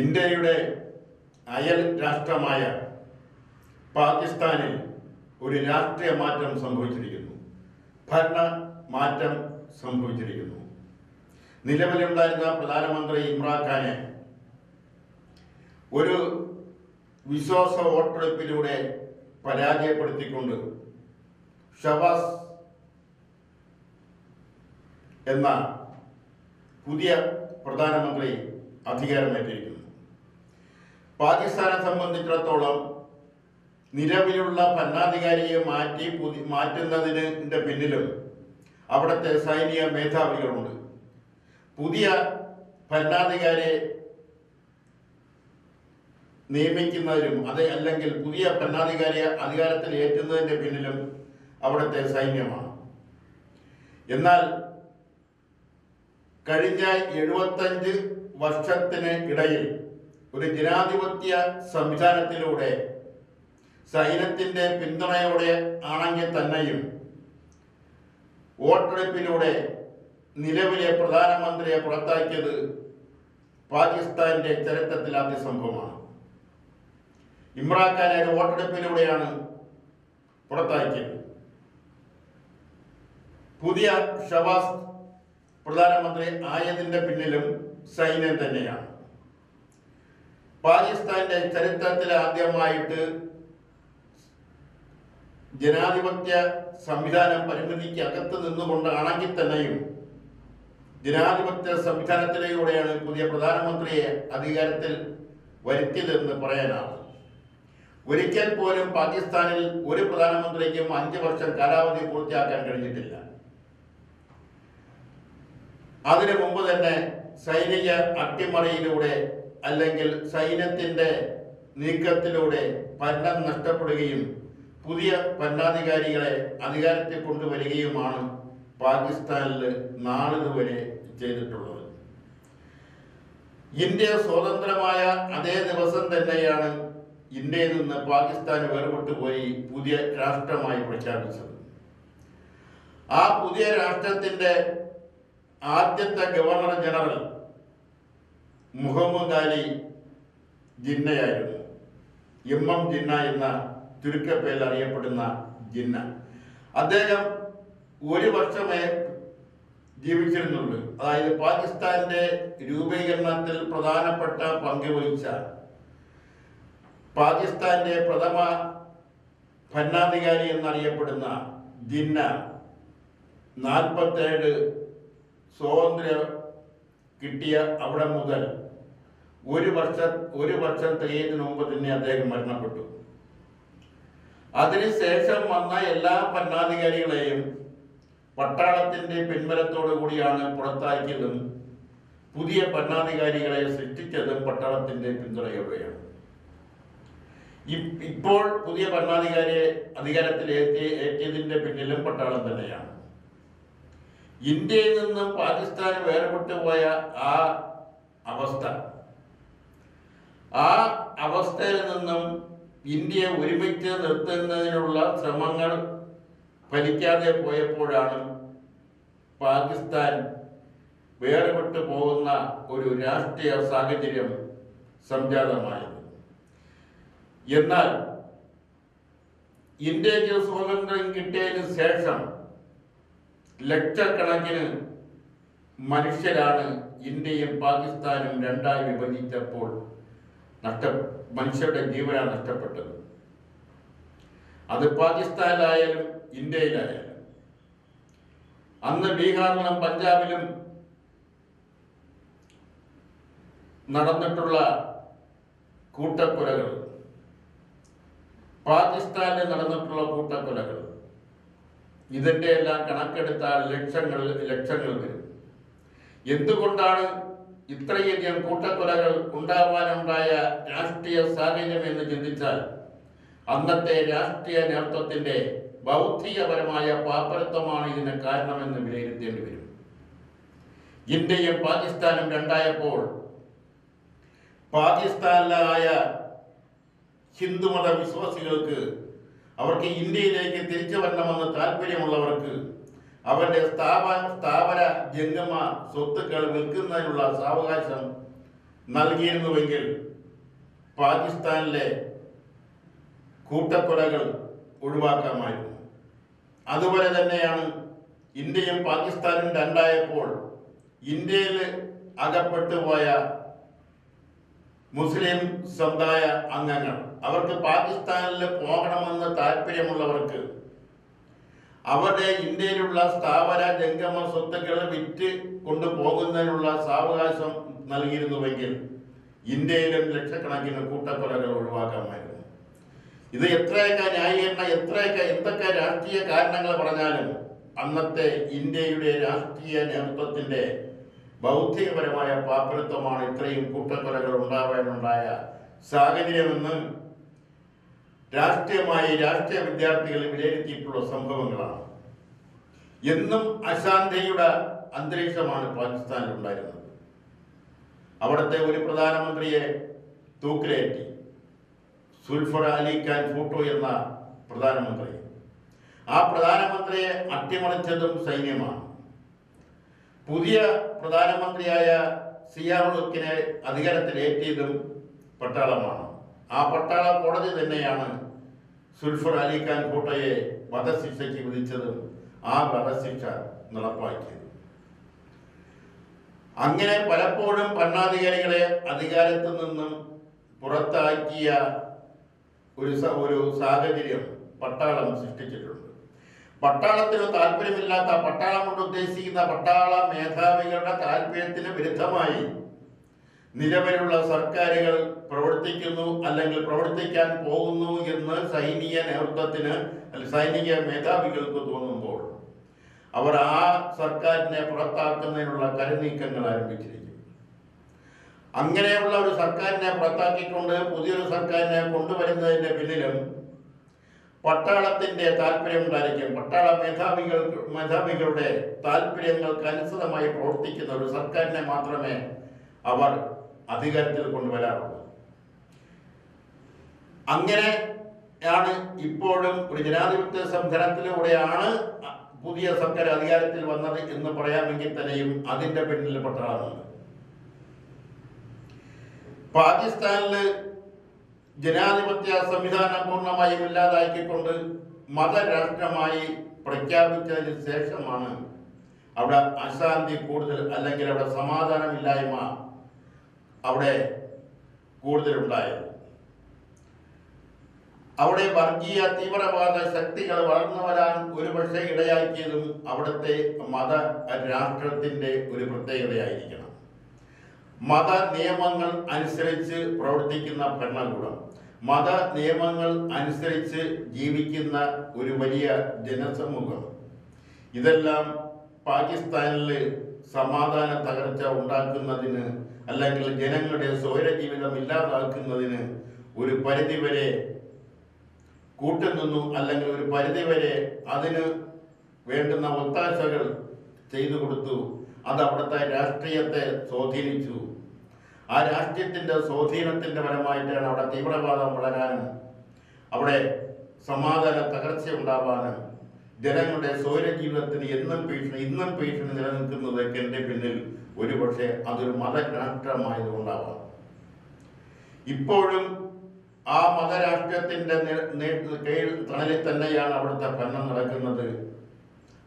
ഇന്ത്യയുടെ അയൽ രാഷ്ട്രമായ പാകിസ്ഥാനിൽ ഒരു രാഷ്ട്രീയ മാറ്റം സംഭവിച്ചിരിക്കുന്നു. ഭരണ മാറ്റം സംഭവിച്ചിരിക്കുന്നു. നിലവിലുണ്ടായിരുന്ന പ്രധാനമന്ത്രി ഇമ്രാൻഖാനെ ഒരു വിശ്വാസ വോട്ടെടുപ്പിലൂടെ പരാജയപ്പെടുത്തിക്കൊണ്ട് ഷവാസ് എന്ന പുതിയ പ്രധാനമന്ത്രി അധികാരമേറ്റിരിക്കുന്നു. പാകിസ്ഥാനെ സംബന്ധിച്ചിടത്തോളം നിലവിലുള്ള ഭരണാധികാരിയെ മാറ്റി പുതി മാറ്റുന്നതിന്റെ പിന്നിലും അവിടുത്തെ സൈനിക മേധാവികളുണ്ട്. പുതിയ ഭരണാധികാരിയെ നിയമിക്കുന്നതിലും അത് അല്ലെങ്കിൽ പുതിയ ഭരണാധികാരിയെ അധികാരത്തിൽ ഏറ്റുന്നതിന്റെ പിന്നിലും അവിടുത്തെ സൈന്യമാണ്. എന്നാൽ കഴിഞ്ഞ എഴുപത്തഞ്ച് വർഷത്തിന് ഇടയിൽ ഒരു ജനാധിപത്യ സംവിധാനത്തിലൂടെ സൈന്യത്തിന്റെ പിന്തുണയോടെ ആണെങ്കിൽ തന്നെയും വോട്ടെടുപ്പിലൂടെ നിലവിലെ പ്രധാനമന്ത്രിയെ പുറത്താക്കിയത് പാകിസ്ഥാന്റെ ചരിത്രത്തിൽ ആദ്യ സംഭവമാണ്. ഇമ്രാൻഖാനെ വോട്ടെടുപ്പിലൂടെയാണ് പുറത്താക്കിയത്. പുതിയ ഷവാസ് പ്രധാനമന്ത്രി ആയതിന്റെ പിന്നിലും സൈന്യം തന്നെയാണ്. പാകിസ്ഥാന്റെ ചരിത്രത്തിൽ ആദ്യമായിട്ട് ജനാധിപത്യ സംവിധാനം പരിമിതിക്ക് അകത്ത് നിന്നുകൊണ്ടാണെങ്കിൽ തന്നെയും ജനാധിപത്യ സംവിധാനത്തിലൂടെയാണ് പുതിയ പ്രധാനമന്ത്രിയെ അധികാരത്തിൽ വരുത്തിയതെന്ന് പറയാനാവും ഒരിക്കൽ പോലും പാകിസ്ഥാനിൽ ഒരു പ്രധാനമന്ത്രിക്കും അഞ്ച് വർഷം കാലാവധി പൂർത്തിയാക്കാൻ കഴിഞ്ഞിട്ടില്ല. അതിനു മുമ്പ് തന്നെ സൈനിക അട്ടിമറിയിലൂടെ അല്ലെങ്കിൽ സൈന്യത്തിന്റെ നീക്കത്തിലൂടെ ഭരണം നഷ്ടപ്പെടുകയും പുതിയ ഭരണാധികാരികളെ അധികാരത്തിൽ കൊണ്ടുവരികയുമാണ് പാകിസ്ഥാനിൽ നാളിതുവരെ ചെയ്തിട്ടുള്ളത്. ഇന്ത്യ സ്വതന്ത്രമായ അതേ ദിവസം തന്നെയാണ് ഇന്ത്യയിൽ നിന്ന് പാകിസ്ഥാൻ വേർപെട്ടു പോയി പുതിയ രാഷ്ട്രമായി പ്രഖ്യാപിച്ചത്. ആ പുതിയ രാഷ്ട്രത്തിന്റെ ആദ്യത്തെ ഗവർണർ ജനറൽ മുഹമ്മദ് അലി ജിന്നയായിരുന്നു. എം എം ജിന്ന എന്ന ചുരുക്കപ്പേരിൽ അറിയപ്പെടുന്ന ജിന്ന. അദ്ദേഹം ഒരു വർഷമേ ജീവിച്ചിരുന്നുള്ളൂ. അതായത് പാകിസ്ഥാന്റെ രൂപീകരണത്തിൽ പ്രധാനപ്പെട്ട പങ്ക് വഹിച്ച പാകിസ്ഥാന്റെ പ്രഥമ ഭരണാധികാരി എന്നറിയപ്പെടുന്ന ജിന്ന നാൽപ്പത്തേഴ് സ്വാതന്ത്ര്യം കിട്ടിയ അവിടെ മുതൽ ഒരു വർഷം ഒരു വർഷം തികയുന്നതിന് മുമ്പ് തന്നെ അദ്ദേഹം മരണപ്പെട്ടു. അതിനുശേഷം വന്ന എല്ലാ ഭരണാധികാരികളെയും പട്ടാളത്തിന്റെ പിൻബലത്തോടു കൂടിയാണ് പുറത്താക്കിയതും പുതിയ ഭരണാധികാരികളെ സൃഷ്ടിച്ചതും പട്ടാളത്തിന്റെ പിന്തുണയോടെയാണ്. ഇപ്പോൾ പുതിയ ഭരണാധികാരിയെ അധികാരത്തിൽ ഏറ്റി ഏറ്റിയതിന്റെ പിന്നിലും പട്ടാളം തന്നെയാണ്. ഇന്ത്യയിൽ നിന്നും പാകിസ്ഥാൻ വേർപെട്ടു പോയ ആ അവസ്ഥ ആ അവസ്ഥയിൽ നിന്നും ഇന്ത്യയെ ഒരുമിച്ച് നിർത്തുന്നതിനുള്ള ശ്രമങ്ങൾ ഫലിക്കാതെ പോയപ്പോഴാണ് പാകിസ്ഥാൻ വേർപെട്ടു പോകുന്ന ഒരു രാഷ്ട്രീയ സാഹചര്യം സംജാതമായത്. എന്നാൽ ഇന്ത്യയ്ക്ക് സ്വാതന്ത്ര്യം കിട്ടിയതിന് ശേഷം ലക്ഷക്കണക്കിന് മനുഷ്യരാണ് ഇന്ത്യയും പാകിസ്ഥാനും രണ്ടായി വിഭജിച്ചപ്പോൾ നഷ്ട മനുഷ്യരുടെ ജീവനാണ് നഷ്ടപ്പെട്ടത്. അത് പാകിസ്ഥാനിലായാലും ഇന്ത്യയിലായാലും. അന്ന് ബീഹാറിലും പഞ്ചാബിലും നടന്നിട്ടുള്ള കൂട്ടക്കൊലകൾ പാകിസ്ഥാനിൽ നടന്നിട്ടുള്ള കൂട്ടക്കൊലകൾ ഇതിന്റെ എല്ലാം കണക്കെടുത്താൽ ലക്ഷങ്ങൾ ലക്ഷങ്ങൾ വരും. എന്തുകൊണ്ടാണ് ഇത്രയധികം കൂട്ടക്കൊലകൾ ഉണ്ടാവാനുണ്ടായ രാഷ്ട്രീയ സാഹചര്യം എന്ന് ചിന്തിച്ചാൽ അന്നത്തെ രാഷ്ട്രീയ നേതൃത്വത്തിന്റെ ബൗദ്ധികപരമായ പാപ്പരത്വമാണ് ഇതിന് കാരണമെന്ന് വിലയിരുത്തേണ്ടി വരും. ഇന്ത്യയും പാകിസ്ഥാനും രണ്ടായപ്പോൾ പാകിസ്ഥാനിലായ ഹിന്ദുമത വിശ്വാസികൾക്ക് അവർക്ക് ഇന്ത്യയിലേക്ക് തിരിച്ചു വരണമെന്ന് താല്പര്യമുള്ളവർക്ക് അവരുടെ സ്ഥാപന സ്ഥാപന ജംഗമ സ്വത്തുക്കൾ വിൽക്കുന്നതിനുള്ള സാവകാശം നൽകിയിരുന്നുവെങ്കിൽ പാകിസ്ഥാനിലെ കൂട്ടക്കൊലകൾ ഒഴിവാക്കാമായിരുന്നു. അതുപോലെ തന്നെയാണ് ഇന്ത്യയും പാകിസ്ഥാനും രണ്ടായപ്പോൾ ഇന്ത്യയിൽ അകപ്പെട്ടു പോയ മുസ്ലിം സമുദായ അംഗങ്ങൾ. അവർക്ക് പാകിസ്ഥാനിൽ പോകണമെന്ന് താല്പര്യമുള്ളവർക്ക് അവരുടെ ഇന്ത്യയിലുള്ള സ്ഥാവര ജംഗമ സ്വത്തുക്കൾ വിറ്റ് കൊണ്ടുപോകുന്നതിനുള്ള സാവകാശം നൽകിയിരുന്നുവെങ്കിൽ ഇന്ത്യയിലും ലക്ഷക്കണക്കിന് കൂട്ടക്കൊലകൾ ഒഴിവാക്കാമായിരുന്നു. ഇത് എത്രയൊക്കെ ന്യായീകരണം എത്രയൊക്കെ എന്തൊക്കെ രാഷ്ട്രീയ കാരണങ്ങൾ പറഞ്ഞാലും അന്നത്തെ ഇന്ത്യയുടെ രാഷ്ട്രീയ നേതൃത്വത്തിന്റെ ബൗദ്ധികപരമായ പാപ്പരത്വമാണ് ഇത്രയും കൂട്ടക്കൊലകൾ ഉണ്ടാവാനുണ്ടായ സാഹചര്യമെന്ന് രാഷ്ട്രീയമായി രാഷ്ട്രീയ വിദ്യാർത്ഥികൾ വിലയിരുത്തിയിട്ടുള്ള സംഭവങ്ങളാണ്. എന്നും അശാന്തിയുടെ അന്തരീക്ഷമാണ് പാകിസ്ഥാനിൽ ഉണ്ടായിരുന്നത് അവിടുത്തെ ഒരു പ്രധാനമന്ത്രിയെ തൂക്കിലേറ്റി. സുൽഫർ അലി ഖാൻ ഫൂട്ടോ എന്ന പ്രധാനമന്ത്രി. ആ പ്രധാനമന്ത്രിയെ അട്ടിമറിച്ചതും സൈന്യമാണ്. പുതിയ പ്രധാനമന്ത്രിയായ സിയാറുഖിനെ അധികാരത്തിലേറ്റിയതും പട്ടാളമാണ്. ആ പട്ടാള കോടതി തന്നെയാണ് സുൽഫർ അലിഖാൻ കോട്ടയെ വധശിക്ഷയ്ക്ക് വിധിച്ചതും ആ വധശിക്ഷ നടപ്പാക്കിയത്. അങ്ങനെ പലപ്പോഴും ഭരണാധികാരികളെ അധികാരത്തിൽ നിന്നും പുറത്താക്കിയ ഒരു ഒരു സാഹചര്യം പട്ടാളം സൃഷ്ടിച്ചിട്ടുണ്ട്. പട്ടാളത്തിന് താല്പര്യമില്ലാത്ത പട്ടാളം കൊണ്ട് ഉദ്ദേശിക്കുന്ന പട്ടാള മേധാവികളുടെ താല്പര്യത്തിന് വിരുദ്ധമായി നിലവിലുള്ള സർക്കാരുകൾ പ്രവർത്തിക്കുന്നു അല്ലെങ്കിൽ പ്രവർത്തിക്കാൻ പോകുന്നു എന്ന് സൈനിക നേതൃത്വത്തിന് അല്ലെങ്കിൽ സൈനിക മേധാവികൾക്ക് തോന്നുമ്പോൾ അവർ ആ സർക്കാരിനെ പുറത്താക്കുന്നതിനുള്ള കരുനീക്കങ്ങൾ ആരംഭിച്ചിരിക്കും അങ്ങനെയുള്ള ഒരു സർക്കാരിനെ പുറത്താക്കിക്കൊണ്ട് പുതിയൊരു സർക്കാരിനെ കൊണ്ടുവരുന്നതിന്റെ പിന്നിലും പട്ടാളത്തിന്റെ താല്പര്യം ഉണ്ടായിരിക്കും. പട്ടാള മേധാവികൾ മേധാവികളുടെ താല്പര്യങ്ങൾക്ക് അനുസൃതമായി പ്രവർത്തിക്കുന്ന ഒരു സർക്കാരിനെ മാത്രമേ അവർ അധികാരത്തിൽ കൊണ്ടുവരാറുള്ളത് അങ്ങനെ ആണ് ഇപ്പോഴും ഒരു ജനാധിപത്യ സംഘടനത്തിലൂടെയാണ് പുതിയ സർക്കാർ അധികാരത്തിൽ വന്നത് എന്ന് പറയാമെങ്കിൽ തന്നെയും അതിന്റെ പിന്നിൽ പെട്ടതാണ് പാകിസ്ഥാനിൽ ജനാധിപത്യ സംവിധാനം പൂർണമായും ഇല്ലാതാക്കിക്കൊണ്ട് മതരാഷ്ട്രമായി പ്രഖ്യാപിച്ചതിന് ശേഷമാണ് അവിടെ അശാന്തി കൂടുതൽ അല്ലെങ്കിൽ അവിടെ സമാധാനമില്ലായ്മ അവിടെ കൂടുതലുണ്ടായത്. അവിടെ വർഗീയ തീവ്രവാദ ശക്തികൾ വളർന്നു വരാൻ ഒരുപക്ഷെ ഇടയാക്കിയതും അവിടുത്തെ മത രാഷ്ട്രത്തിന്റെ ഒരു പ്രത്യേകതയായിരിക്കണം. മത നിയമങ്ങൾ അനുസരിച്ച് പ്രവർത്തിക്കുന്ന ഭരണകൂടം മത നിയമങ്ങൾ അനുസരിച്ച് ജീവിക്കുന്ന ഒരു വലിയ ജനസമൂഹം. ഇതെല്ലാം പാകിസ്ഥാനിൽ സമാധാന തകർച്ച ഉണ്ടാക്കുന്നതിന് അല്ലെങ്കിൽ ജനങ്ങളുടെ സ്വയര ജീവിതം ഇല്ലാതാക്കുന്നതിന് ഒരു പരിധിവരെ കൂട്ടുനിന്നു അല്ലെങ്കിൽ ഒരു പരിധിവരെ അതിന് വേണ്ടുന്ന ഒത്താശകൾ ചെയ്തു കൊടുത്തു. അത് അവിടുത്തെ രാഷ്ട്രീയത്തെ സ്വാധീനിച്ചു. ആ രാഷ്ട്രീയത്തിന്റെ സ്വാധീനത്തിന്റെ ഫലമായിട്ടാണ് അവിടെ തീവ്രവാദം വളരാനും അവിടെ സമാധാന തകർച്ച ഉണ്ടാവാനും ജനങ്ങളുടെ സൗര ജീവിതത്തിന് എന്നും ഭീഷണി ഇന്നും ഭീഷണി നിലനിൽക്കുന്നതൊക്കെ എന്റെ പിന്നിൽ ഒരുപക്ഷെ അതൊരു മതരാഷ്ട്രമായതുകൊണ്ടാവാം ഇപ്പോഴും ആ നി- കീഴിൽ തണലിൽ തന്നെയാണ് അവിടുത്തെ ഭരണം നടക്കുന്നത്.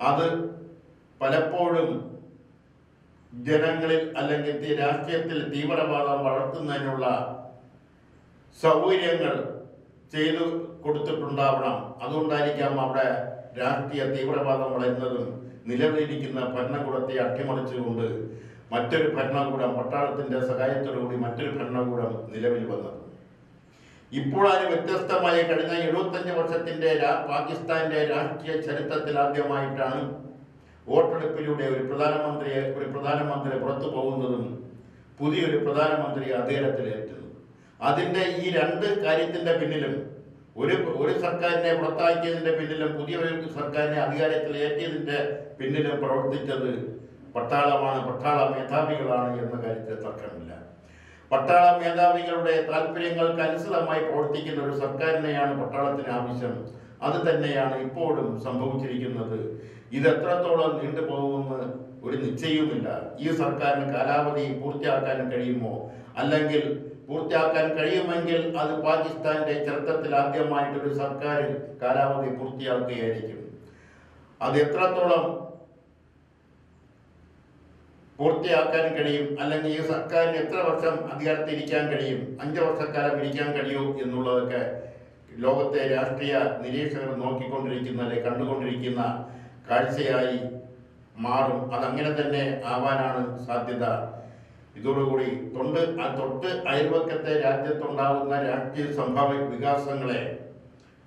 അത് പലപ്പോഴും ജനങ്ങളിൽ അല്ലെങ്കിൽ രാഷ്ട്രീയത്തിൽ തീവ്രവാദം വളർത്തുന്നതിനുള്ള സൗകര്യങ്ങൾ ചെയ്തു കൊടുത്തിട്ടുണ്ടാവണം. അതുകൊണ്ടായിരിക്കാം അവിടെ രാഷ്ട്രീയ തീവ്രവാദം വളരുന്നതും നിലവിലിരിക്കുന്ന ഭരണകൂടത്തെ അട്ടിമറിച്ചുകൊണ്ട് മറ്റൊരു ഭരണകൂടം പട്ടാളത്തിന്റെ സഹായത്തോടുകൂടി മറ്റൊരു ഭരണകൂടം നിലവിൽ വന്നത്. ഇപ്പോൾ അതിന് വ്യത്യസ്തമായ കഴിഞ്ഞ എഴുപത്തഞ്ച് വർഷത്തിന്റെ പാകിസ്ഥാന്റെ രാഷ്ട്രീയ ചരിത്രത്തിൽ ആദ്യമായിട്ടാണ് വോട്ടെടുപ്പിലൂടെ ഒരു പ്രധാനമന്ത്രിയെ ഒരു പ്രധാനമന്ത്രി പുറത്തു പോകുന്നതും പുതിയൊരു പ്രധാനമന്ത്രി അധികാരത്തിലേറ്റുന്നത് അതിന്റെ ഈ രണ്ട് കാര്യത്തിന്റെ പിന്നിലും ഒരു ഒരു സർക്കാരിനെ പുറത്താക്കിയതിന്റെ പിന്നിലും പുതിയ ഒരു സർക്കാരിനെ അധികാരത്തിലേറ്റിയതിന്റെ പിന്നിലും പ്രവർത്തിച്ചത് പട്ടാളമാണ്. പട്ടാള മേധാവികളാണ് എന്ന കാര്യത്തിൽ തർക്കമില്ല. പട്ടാള മേധാവികളുടെ താല്പര്യങ്ങൾക്ക് അനുസൃതമായി പ്രവർത്തിക്കുന്ന ഒരു സർക്കാരിനെയാണ് പട്ടാളത്തിന് ആവശ്യം. അത് തന്നെയാണ് ഇപ്പോഴും സംഭവിച്ചിരിക്കുന്നത്. ഇത് എത്രത്തോളം നീണ്ടുപോകുമെന്ന് ഒരു നിശ്ചയവുമില്ല. ഈ സർക്കാരിന് കാലാവധി പൂർത്തിയാക്കാൻ കഴിയുമോ? അല്ലെങ്കിൽ പൂർത്തിയാക്കാൻ കഴിയുമെങ്കിൽ അത് പാകിസ്ഥാന്റെ ചരിത്രത്തിൽ ആദ്യമായിട്ടൊരു സർക്കാർ കാലാവധി പൂർത്തിയാക്കുകയായിരിക്കും. അത് എത്രത്തോളം പൂർത്തിയാക്കാൻ കഴിയും? അല്ലെങ്കിൽ ഈ സർക്കാരിന് എത്ര വർഷം അധികാരത്തിൽ ഇരിക്കാൻ കഴിയും? അഞ്ച് വർഷക്കാലം ഇരിക്കാൻ കഴിയൂ എന്നുള്ളതൊക്കെ ലോകത്തെ രാഷ്ട്രീയ നിരീക്ഷകർ നോക്കിക്കൊണ്ടിരിക്കുന്ന അല്ലെ കണ്ടുകൊണ്ടിരിക്കുന്ന കാഴ്ചയായി മാറും. അതങ്ങനെ തന്നെ ആവാനാണ് സാധ്യത. ഇതോടുകൂടി തൊണ്ട് ആ തൊട്ട് അയൽവക്കത്തെ രാജ്യത്തുണ്ടാകുന്ന രാഷ്ട്രീയ സംഭവ വികാസങ്ങളെ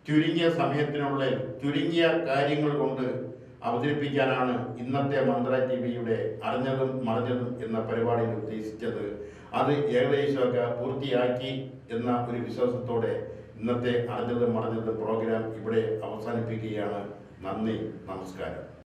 ചുരുങ്ങിയ സമയത്തിനുള്ളിൽ ചുരുങ്ങിയ കാര്യങ്ങൾ കൊണ്ട് അവതരിപ്പിക്കാനാണ് ഇന്നത്തെ മന്ത്ര ടി വിയുടെ അറിഞ്ഞതും മറിഞ്ഞതും എന്ന പരിപാടിയിൽ ഉദ്ദേശിച്ചത്. അത് ഏകദേശമൊക്കെ പൂർത്തിയാക്കി എന്ന ഒരു വിശ്വാസത്തോടെ ഇന്നത്തെ അറിഞ്ഞതും മറിഞ്ഞതും പ്രോഗ്രാം ഇവിടെ അവസാനിപ്പിക്കുകയാണ്. നന്ദി നമസ്കാരം.